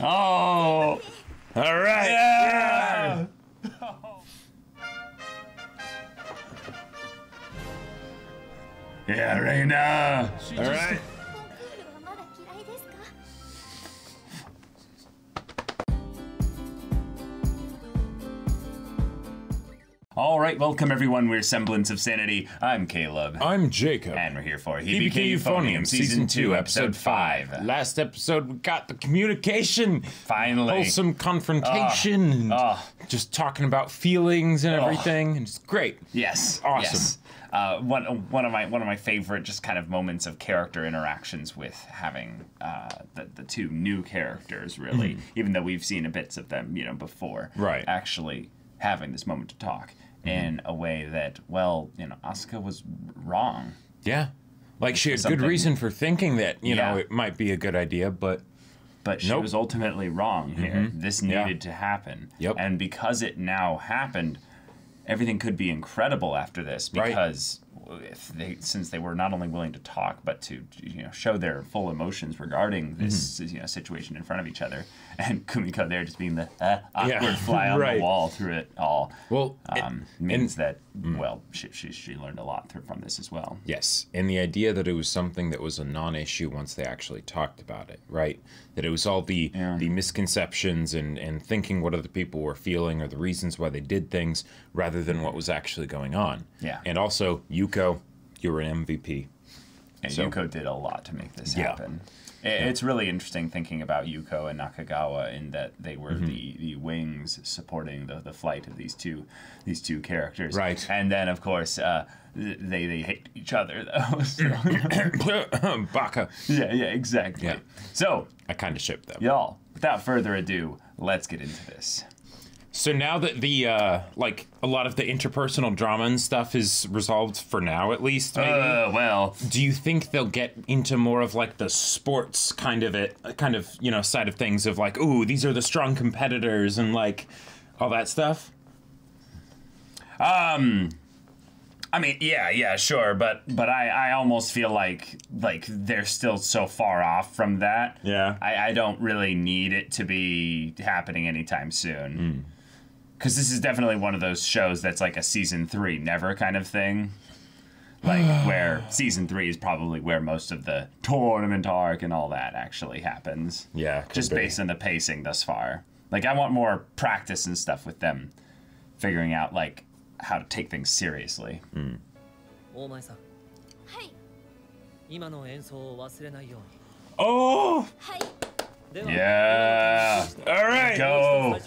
Oh, All right. yeah. Yeah, Reina. All right. All right, welcome everyone. We're Semblance of Sanity. I'm Caleb. I'm Jacob. and we're here for EBK HBK Euphonium, Season 2, Episode 5. Last episode, we got the communication. Finally. Wholesome confrontation. and ah. Just talking about feelings and everything. And it's great. Yes. Awesome. Yes. Uh, one one of my one of my favorite just kind of moments of character interactions with having uh, the the two new characters really, even though we've seen a bits of them you know before. Right. Actually having this moment to talk Mm-hmm. in a way that well you know Asuka was wrong. Yeah. Like she had good reason for thinking that, you know, it might be a good idea, but But she Nope. was ultimately wrong mm-hmm. here. This Yeah. needed to happen. Yep. And because it now happened, everything could be incredible after this because if they since they were not only willing to talk but to you know show their full emotions regarding this Mm-hmm. you know situation in front of each other and Kumiko there just being the uh, awkward Yeah, fly on right. the wall through it all Well, it- um, means that well she, she, she learned a lot through, from this as well Yes, and the idea that it was something that was a non-issue once they actually talked about it, right? That it was all the Yeah. the misconceptions and and thinking what other people were feeling or the reasons why they did things rather than what was actually going on. Yeah. And also, Yuko, you were an MVP. And So- Yuko did a lot to make this Yeah. happen. I- It's really interesting thinking about Yuko and Nakagawa in that they were Mm-hmm. the, the wings supporting the, the flight of these two these two characters. Right. And then of course uh, they they hate each other though. So, Baka. yeah, yeah, exactly. Yeah. So I kind of ship them. y'all, without further ado, let's get into this. So now that the uh like a lot of the interpersonal drama and stuff is resolved for now at least, maybe. Uh, well, do you think they'll get into more of like the sports kind of it kind of you know side of things of like ooh these are the strong competitors and like all that stuff Um. I mean, yeah, yeah, sure, but but I, I almost feel like like they're still so far off from that. Yeah. I, I don't really need it to be happening anytime soon Because this is definitely one of those shows that's like a season three never kind of thing. Like where season three is probably where most of the tournament arc and all that actually happens. Yeah, could Just be. based on the pacing thus far. Like I want more practice and stuff with them figuring out like how to take things seriously. 大前さんはい今の演奏を忘れないよう oh はいにでは Yeah. all right Go.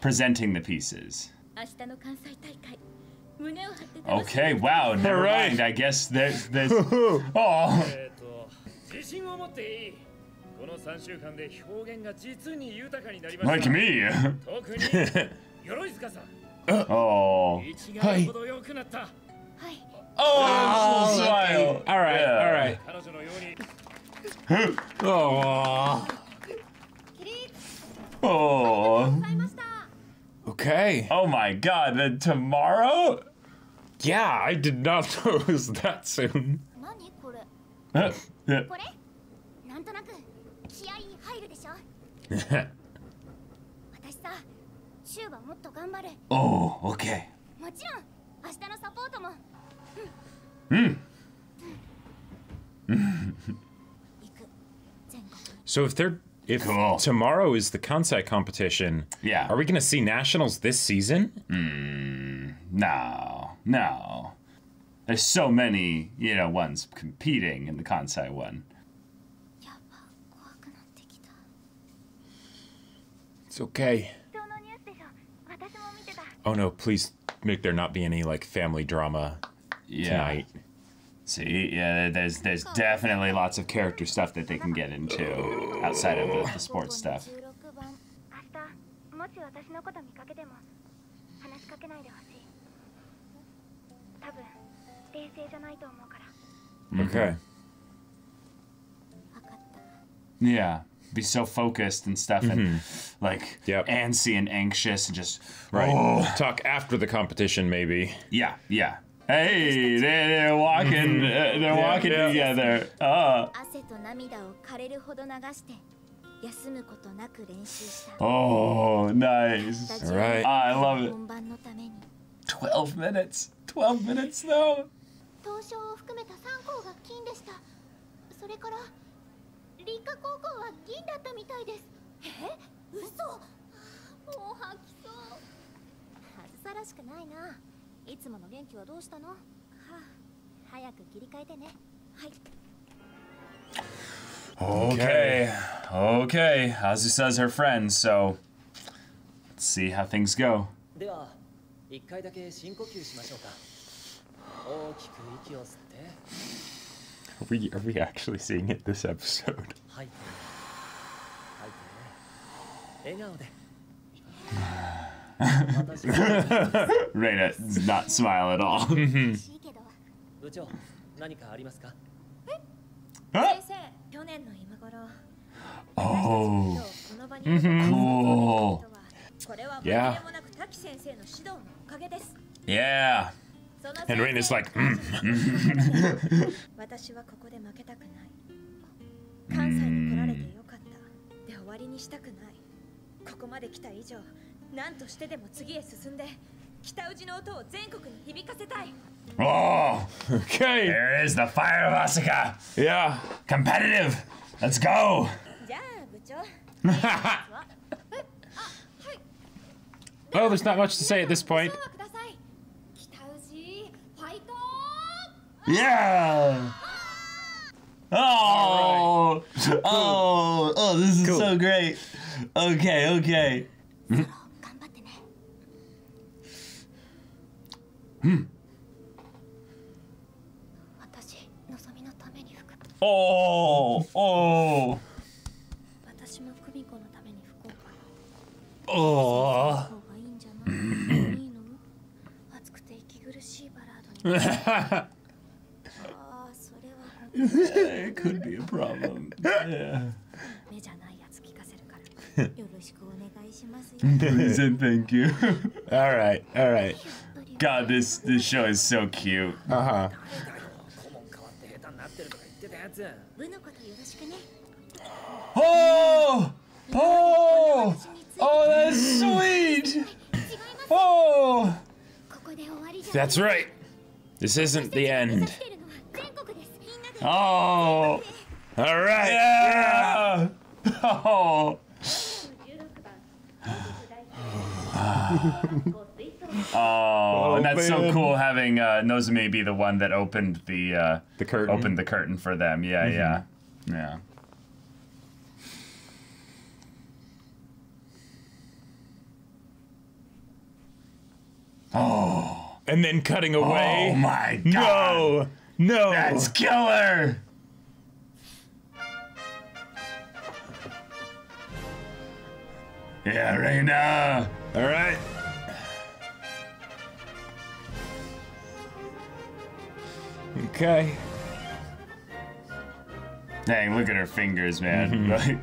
Presenting the pieces. 明日の関西大会胸を張って楽しみ Okay, wow. Never Alright. mind. I guess there's there's Oh. えっと自信を持っていいこの3週間で表現が実に豊かになりました Like me. 特に鎧塚さん Oh. 一概ほど良くなったはい Oh, smile. all right Yeah. all right 彼女のように oh 起立 Oh. Okay. Oh my god, then tomorrow? Yeah, I did not know it was that soon. Oh, okay. Hmm. So if they're if cool. tomorrow is the Kansai competition, yeah, are we going to see nationals this season? Mm, no, no. There's so many, you know, ones competing in the Kansai one. It's okay. Oh no, please make there not be any like family drama yeah. tonight. See, yeah, there's there's definitely lots of character stuff that they can get into outside of the, the sports stuff. Okay. Yeah. Be so focused and stuff mm -hmm. and mm-hmm. like yep. antsy and anxious and just Right. Oh. Talk after the competition maybe. Yeah, yeah. Hey, they're, they're walking. Uh, they're walking yeah. together. Oh, 汗と涙を枯れるほど流して休むことなく練習した oh, nice. スタジオ Alright. I love it. 本番のために 12 minutes. 12 minutes though. 東証を含めた3校が金でしたそれから理科高校は銀だったみたいですえ嘘もう吐きそう外さらしくないな いつもの元気はどうしたのはあ早く切り替えてねはい Okay. Okay. Azusa's her friend, so let's see how things go. では一回だけ深呼吸しましょうか大きく息を吸って Are we, are we actually seeing it this episode? Reina does not smile at all. oh. Cool. Yeah. Yeah. And Rain is like, mm. mm. はここで負けたくない関西に来られてよかったで終わりにしたくないここまで来た以上何としてでも次へ進んで北宇治の音を全国に響かせたい Oh, Okay. there is the fire of Asuka. Yeah. Competitive. Let's go. じゃあ部長 Well, there's not much to say at this point. ください北宇治ファイト Yeah. Oh, oh, oh! This is Cool. so great. Okay, okay. 私のぞみのために服おおああ、それは。ええ、くんりゅう、プラム。目じゃないやつ聞かせるから。よろしくお願いします。全然、thank you。all right、all right。God, this this show is so cute. Uh huh. Oh! Oh! Oh, that's sweet! Oh! That's right. This isn't the end. Oh! All right. Yeah! Oh. Ah. Oh, and that's so oh, cool having uh, Nozomi be the one that opened the uh, the curtain. Opened the curtain for them. Yeah, Mhm. yeah, yeah. Oh, and then cutting oh away. oh my god, no, no. that's killer. Yeah, Reina. All right. Okay. Dang, look at her fingers, man. Like-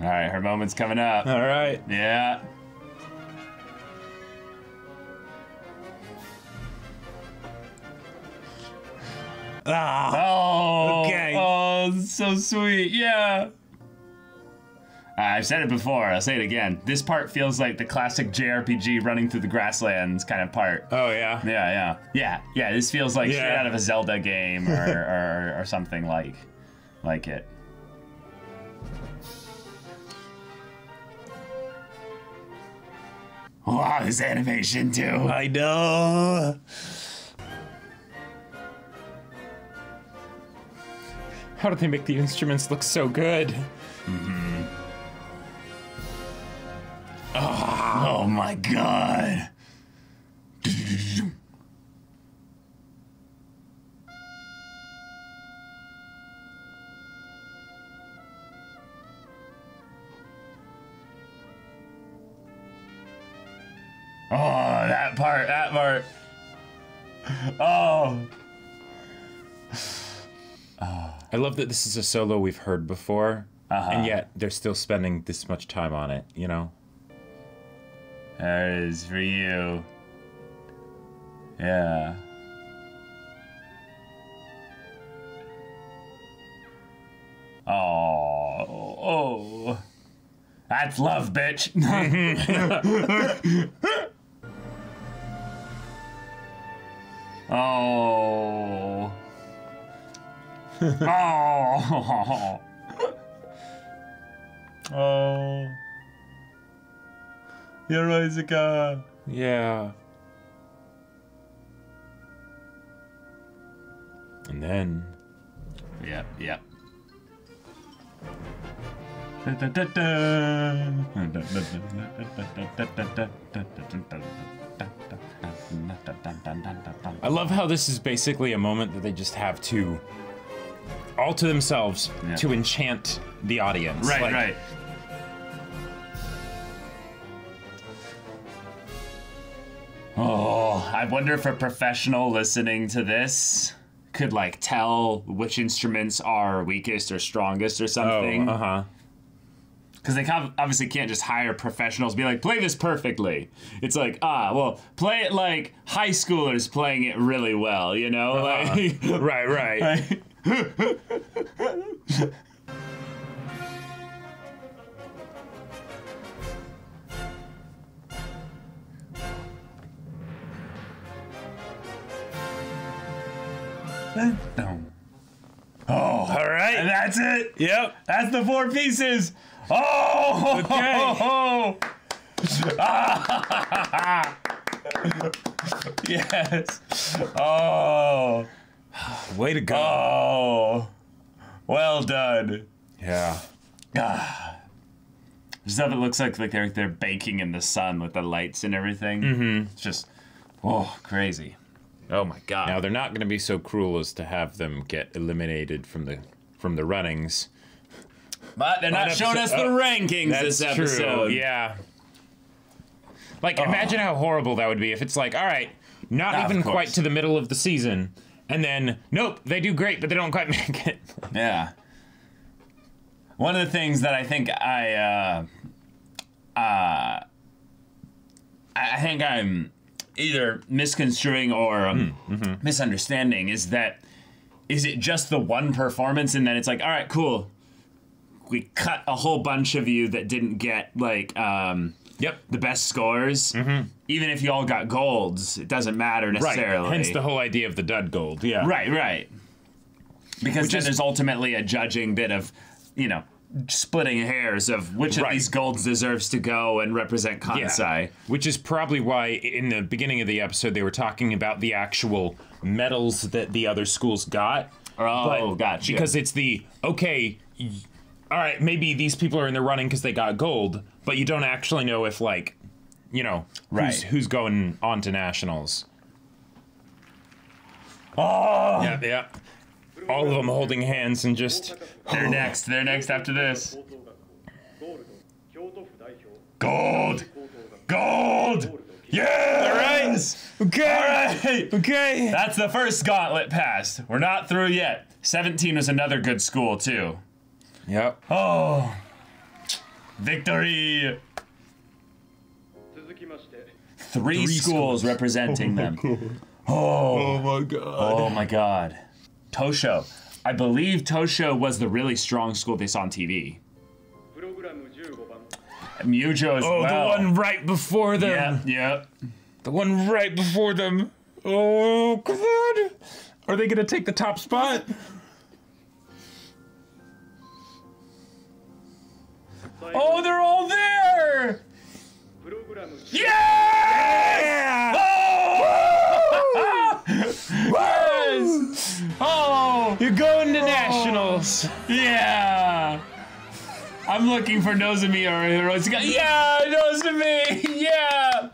All right, her moment's coming up. All right. Yeah. Ah. Oh, Okay. Oh, so sweet. Yeah. I've said it before. I'll say it again. This part feels like the classic JRPG running through the grasslands kind of part. Oh yeah. Yeah, yeah, yeah, yeah. This feels like straight out of a Zelda game or, or, or something like, like it. Wow, this animation too. I know. How do they make the instruments look so good? Mm-hmm. Oh my god. Oh, that part, that part. Oh. oh. I love that this is a solo we've heard before, uh -huh. and yet they're still spending this much time on it, you know? There it is for you. Yeah. Oh, oh. That's love, bitch. oh. Oh. oh. Yoroizuka. Yeah. And then Yep, yep. I love how this is basically a moment that they just have to all to themselves Yeah. to enchant the audience. Right, Like, right. Oh, I wonder if a professional listening to this could like tell which instruments are weakest or strongest or something. Oh, uh huh. Because they obviously can't just hire professionals be like, play this perfectly. It's like, ah, well, play it like high schoolers playing it really well, you know? Like, Right, right. Oh, all right. and that's it. Yep. That's the four pieces. Oh, okay. yes. Oh, Way to go. oh, well done. Yeah. Ah. Stuff it looks like like they're they're baking in the sun with the lights and everything. Mm-hmm. It's just, oh, crazy. Oh my god. Now they're not going to be so cruel as to have them get eliminated from the from the runnings. but they're not showing us the oh, rankings this episode. Yeah. Like, imagine how horrible that would be if it's like, all right, not Ah, even quite to the middle of the season, and then nope, they do great, but they don't quite make it. Yeah. One of the things that I think I uh uh I I think I'm either misconstruing or um, misunderstanding is that is it just the one performance and then it's like all right cool we cut a whole bunch of you that didn't get like um Yep. the best scores even if you all got golds it doesn't matter Right. necessarily Hence the whole idea of the dud gold. Yeah. Right, right. Because then is- there's ultimately a judging bit of, you know, splitting hairs of which of these golds deserves to go and represent Yeah. Kansai. Which is probably why in the beginning of the episode they were talking about the actual medals that the other schools got. Oh, gotcha. Because it's the okay, y- all right, maybe these people are in the running because they got gold, but you don't actually know if like, you know, who's, Right. who's going on to nationals. Oh, Yeah, yeah all of them holding hands and just they're next, they're next after this. Gold, gold. Yeah! All right. Okay. All right. Okay. That's the first gauntlet passed. We're not through yet. 17 was another good school too. Yep. Oh. Victory. Three, Three schools, schools representing oh them. Oh. Oh my god. Oh my god. Tosho. I believe Tosho was the really strong school they saw on TV. Mujo as oh, well. the one right before them. Yeah, yeah. The one right before them. Oh, God. Are they going to take the top spot? Oh, Yeah. I'm looking for Nozomi or Hiroshika. Yeah, Nozomi. Yeah.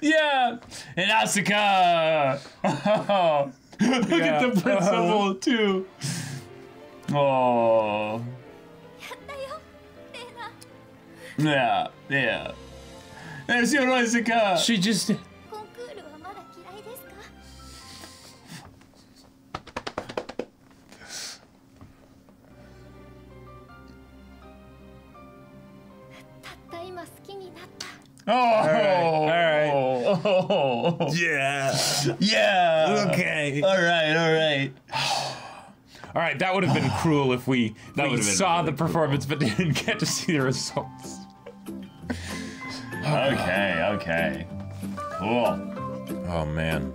Yeah. And Asuka. Oh. Look yeah. at the principal, too. Oh. Yeah, yeah. There's your Hiroshika. She just. Oh, all right. Oh. Oh. Yeah. yeah. Okay. All right, all right. All right, that would have been cruel if we, That we would have been saw really the performance but didn't get to see the results. Okay, okay. Cool. Oh man.